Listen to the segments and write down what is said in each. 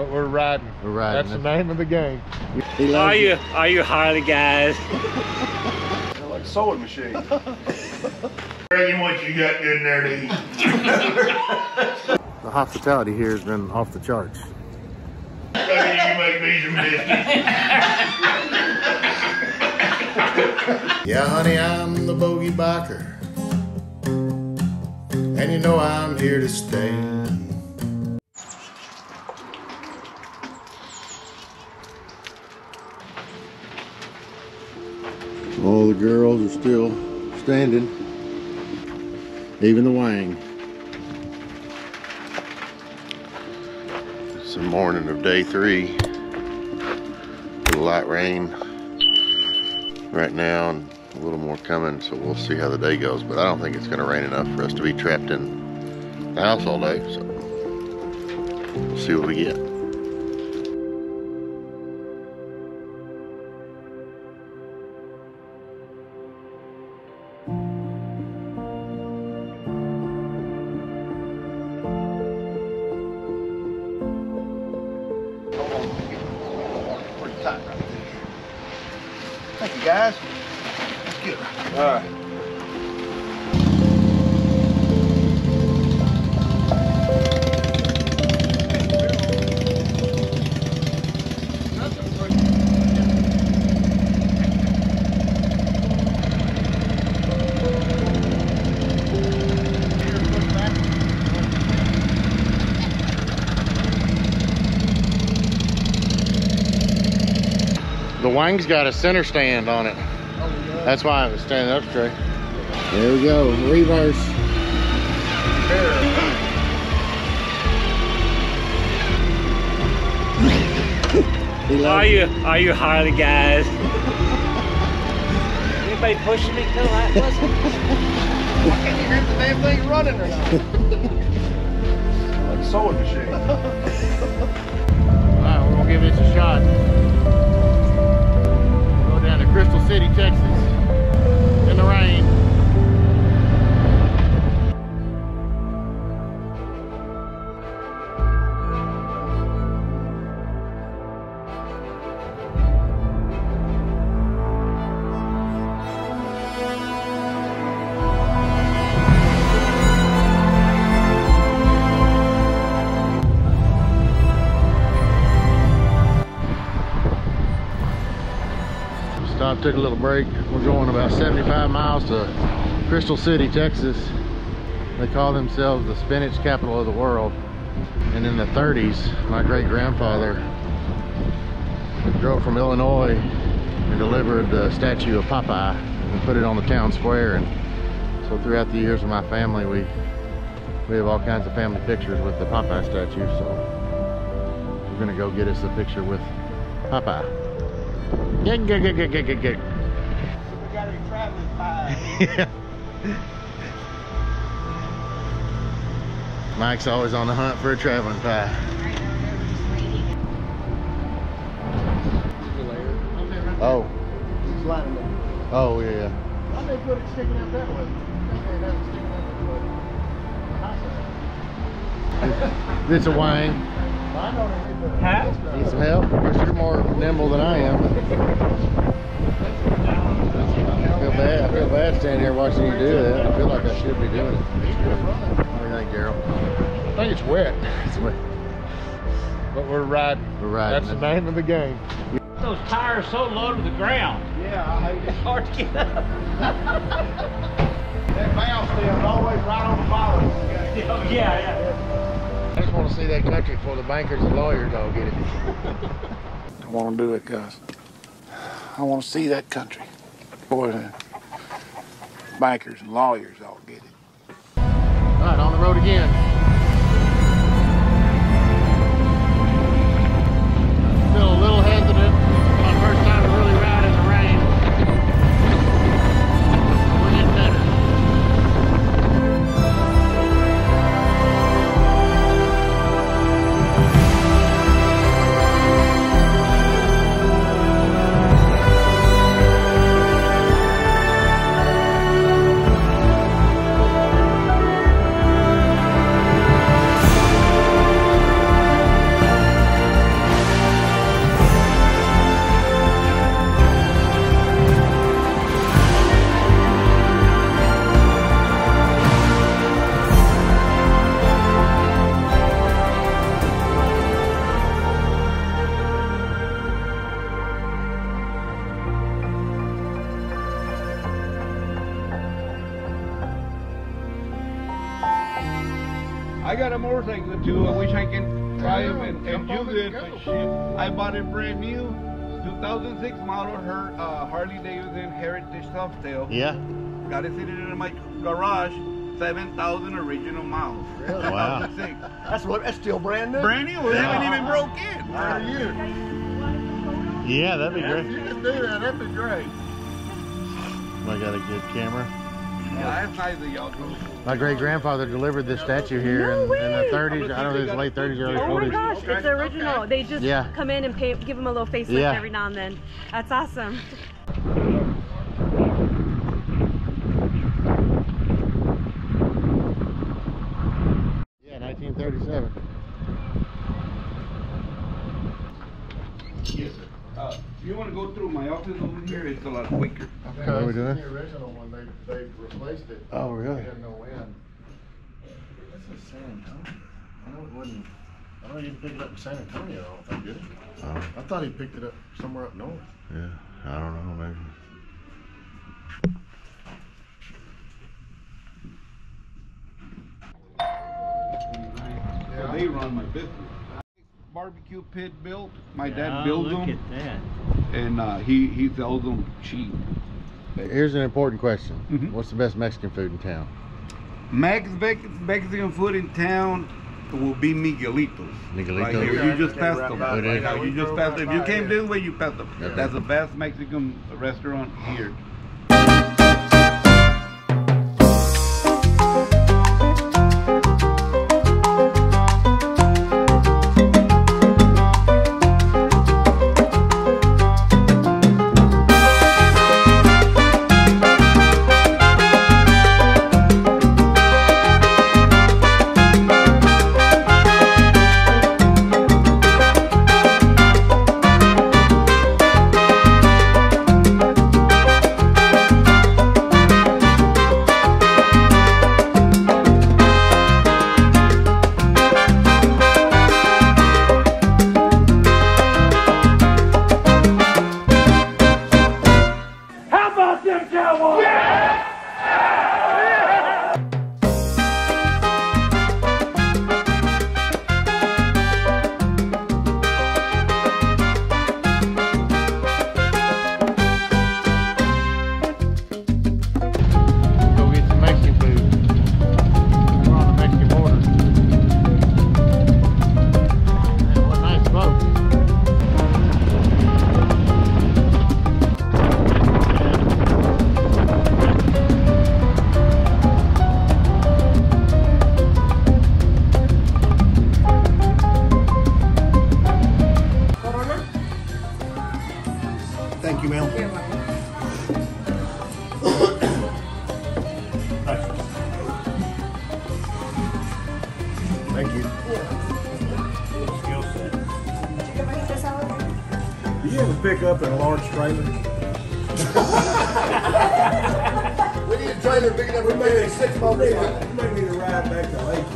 but we're riding. We're riding. That's the name of the game. Are you are you Harley guys? They're like sewing machine. Reckon what you got good in there to eat? The hospitality here has been off the charts. Reckon you make me some biscuits? Yeah, honey, I'm the bogey biker. And you know I'm here to stay. All the girls are still standing. Even the Wang. It's the morning of day three. Little light rain right now and a little more coming so we'll see how the day goes but I don't think it's going to rain enough for us to be trapped in the house all day so we'll see what we get All right. the Wang's got a center stand on it oh, that's why I was standing up straight there we go reverse He loves Are you are you Harley guys? Anybody pushing me? No, I wasn't. Why can't you hear the damn thing running or not? like sewing machine. All right, we're gonna give this a shot. Go down to Crystal City, Texas, took a little break. We're going about 75 miles to Crystal City, Texas. They call themselves the spinach capital of the world. And in the 30s, my great grandfather drove from Illinois and delivered the statue of Popeye and put it on the town square. And so throughout the years of my family, we we have all kinds of family pictures with the Popeye statue. So we're gonna go get us a picture with Popeye. Get, get, get, get, get, get. We got any traveling pies. Mike's always on the hunt for a traveling pie. Oh, oh yeah, yeah. Why'd they put it sticking out that way? Think they'd sticking out that way. It's a Wang. I know they did the- Huh? Need some help? Of course, you're more nimble than I am. I feel bad. I feel bad standing here watching you do that. I feel like I should be doing it. What do you think, Daryl? I think it's wet, It's wet. but we're riding. We're riding. That's the name of the game. Those tires so low to the ground. Yeah, I hate it. It's hard to get up. That valve stem's always right on the bottom. Oh, yeah, yeah. I just want to see that country before the bankers and lawyers all get it. I want to do it, guys. I want to see that country. Boy, the bankers and lawyers all get it. All right, on the road again. I got a motorcycle too. I wish I can try them and, and Jump use it, it. But shit, I bought it brand new, 2006 model, her uh, Harley Davidson Heritage Softail. Yeah. Got it sitting in my garage, 7,000 original miles. Really? Wow. 2006. That's what. That's still brand new. Brand new. It haven't even broke in for a year. Yeah, that'd be If great. you can do that, that'd be great. I got a good camera. My great grandfather delivered this statue here in, in the 30s. I don't know, it was late 30s, early 40s. Oh my 40s. gosh, it's the original. They just Yeah. come in and pay, give them a little facelift Yeah. every now and then. That's awesome. Yeah, 1937. Uh, if you want to go through my office over here, it's a lot quicker. What are we doing? The original one, they, they replaced it. Oh, really? They had no end. This is San Antonio. I know it wasn't, I know he didn't pick it up in San Antonio, I don't think, did he? Oh, I thought he picked it up somewhere up north. yeah. I don't know, maybe. So they run my business. Barbecue pit built. My dad Oh, builds look them, at that. And uh, he he sells them cheap. Here's an important question. Mhm. What's the best Mexican food in town? Max Mexican food in town will be Miguelitos. Miguelitos? Right here. You just passed them. It is? Yeah, you just passed them. If you came this way, you passed them. Okay. That's the best Mexican restaurant here. Do you ever pick up in a large trailer? We need a trailer big enough to maybe six more You may need to ride back to Lake.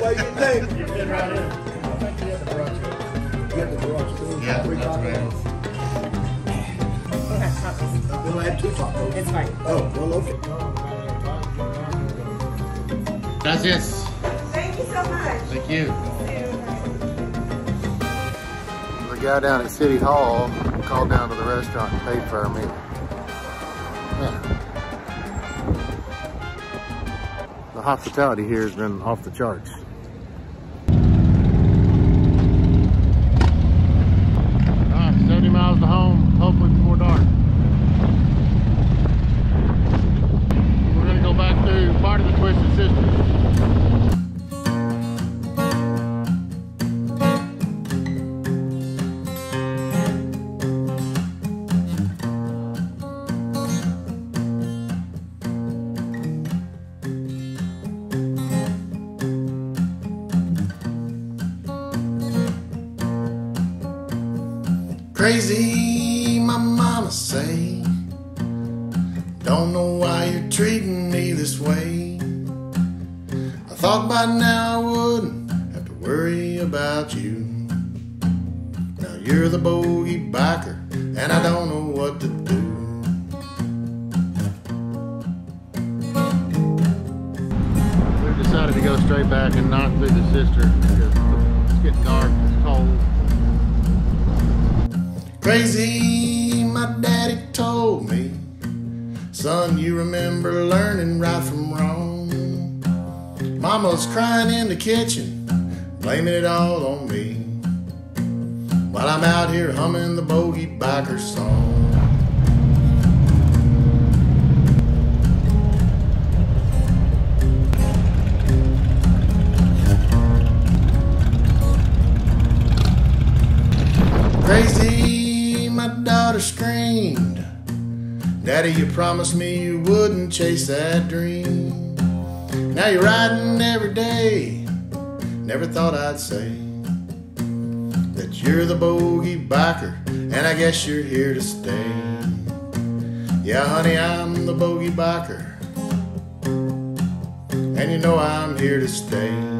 What do you think? You fit right in. I think you had the garage. You had the garage too. Yeah, that's tacos. We'll add two tacos. It's fine. Oh, well, okay. Gracias. Thank you so much. Thank you. The guy down at City Hall called down to the restaurant and paid for our meal. Yeah. The hospitality here has been off the charts. thought by now I wouldn't have to worry about you. Now you're the bogey biker, and I don't know what to do. We've decided to go straight back and not through the sister because it's getting dark, it's cold. Crazy, my daddy told me. Son, you remember learning right from wrong. Mama's crying in the kitchen, blaming it all on me, while I'm out here humming the bogey biker song. Crazy, my daughter screamed. Daddy, you promised me you wouldn't chase that dream. Now you're riding every day. Never thought I'd say that you're the bogey biker, and I guess you're here to stay. Yeah, honey, I'm the bogey biker, and you know I'm here to stay.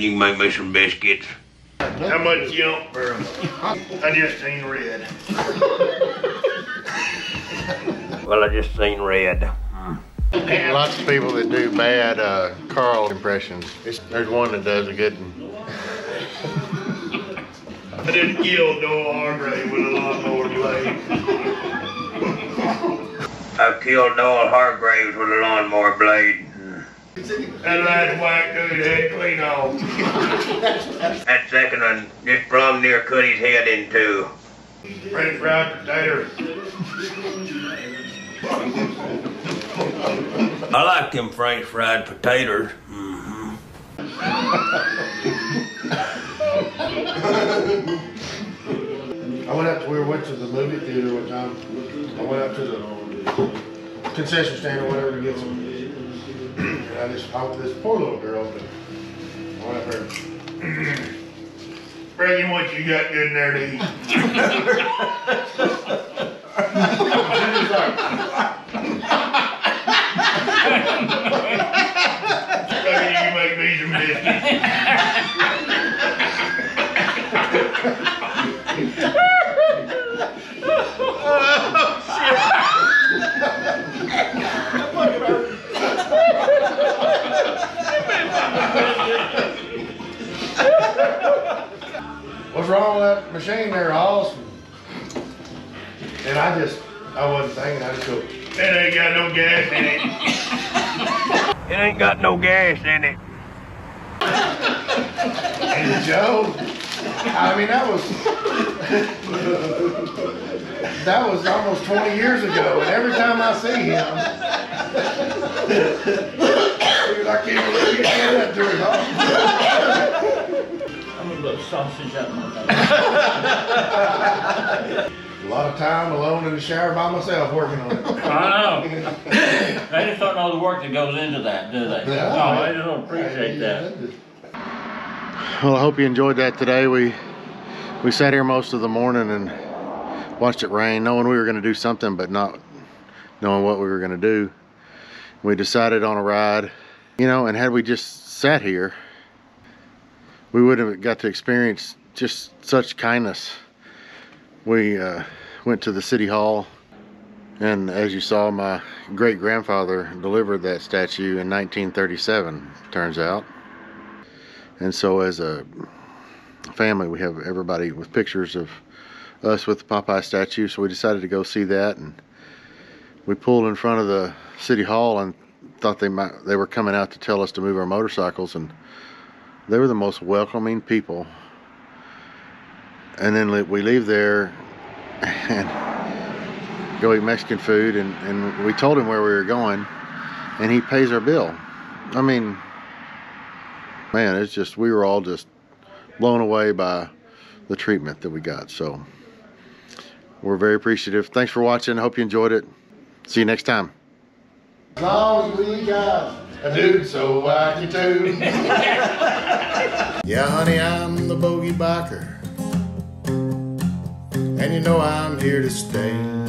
Reckon you can make me some biscuits. How much you want for 'em? I just seen red. Well, I just seen red. Lots of people that do bad uh, Karl impressions. There's one that does a good one. I didn't kill Noah Hargrave with a lawnmower blade. I killed Noel Hargraves with a lawnmower blade. That last whack dude head clean off. That second one just plumb near cut his head in two. French fried potato. I like them French fried potatoes. Mm-hmm. I went up to, we went to the movie theater one time. I went up to the concession stand or whatever to get some. And I just, I, this poor little girl, but I went up there. What you got good in there to eat? Reckon you can make me some biscuits? What's wrong with that machine there, Hoss? And I just, I wasn't thinking, I just go, It ain't got no gas in it. It ain't got no gas in it. and Joe, I mean, that was, that was almost 20 years ago, and every time I see him, dude, I can't believe you said that to him. Hoss. Put sausage up my A lot of time alone in the shower by myself working on it. I know. They just don't know the work that goes into that, do they? Yeah. No, they just don't appreciate that. Well, I hope you enjoyed that today. We we sat here most of the morning and watched it rain, knowing we were going to do something, but not knowing what we were going to do. We decided on a ride, you know, and had we just sat here, we would have got to experience just such kindness. We uh, went to the city hall, and as you saw, my great grandfather delivered that statue in 1937, turns out. And so, as a family, we have everybody with pictures of us with the Popeye statue. So, we decided to go see that. And we pulled in front of the city hall and thought they might they were coming out to tell us to move our motorcycles. And they were the most welcoming people. And then we leave there and go eat Mexican food. And, and we told him where we were going, and he pays our bill. I mean, man, it's just we were all just blown away by the treatment that we got. So we're very appreciative. Thanks for watching. Hope you enjoyed it. See you next time. As long as we got a dude, so I can too. Yeah, honey, I'm the bogey biker. And you know I'm here to stay.